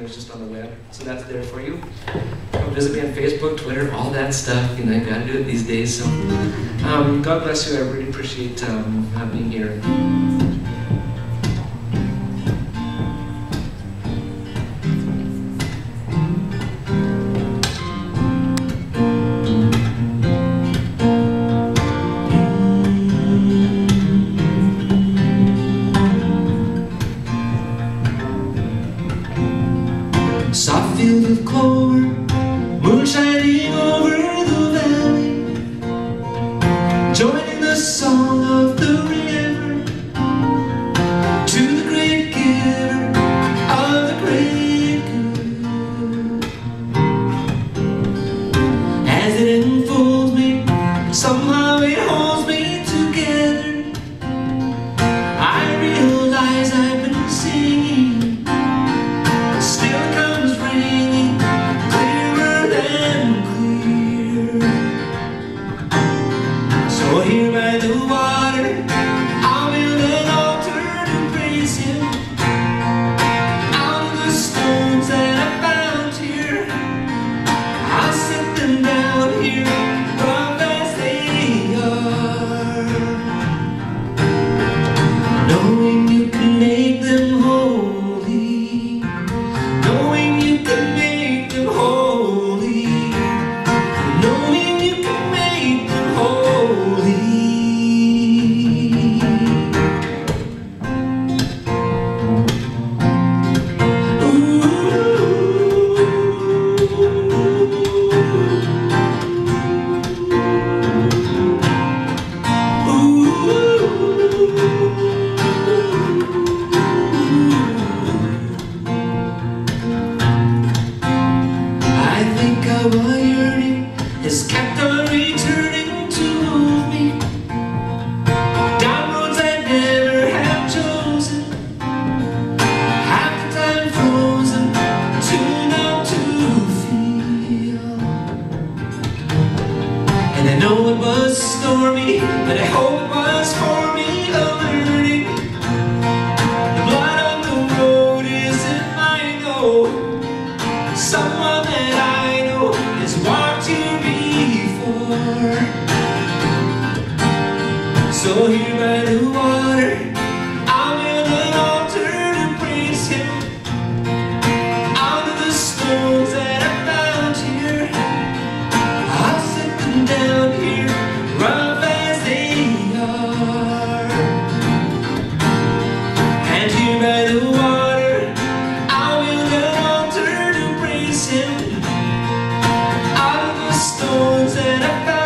It's just on the web, so that's there for you. Come visit me on Facebook, Twitter, all that stuff. You know, you gotta do it these days. So, um, God bless you. I really appreciate um, being here. Soft field of clover, moon shining over the valley, joining the song of the river to the great giver of the great good. As it enfolds me, somehow it holds me down here, And I know it was stormy, but I hope it was for me learning. The blood on the road isn't mine, though. Someone that I know has walked here before. So here by the water, stones that I found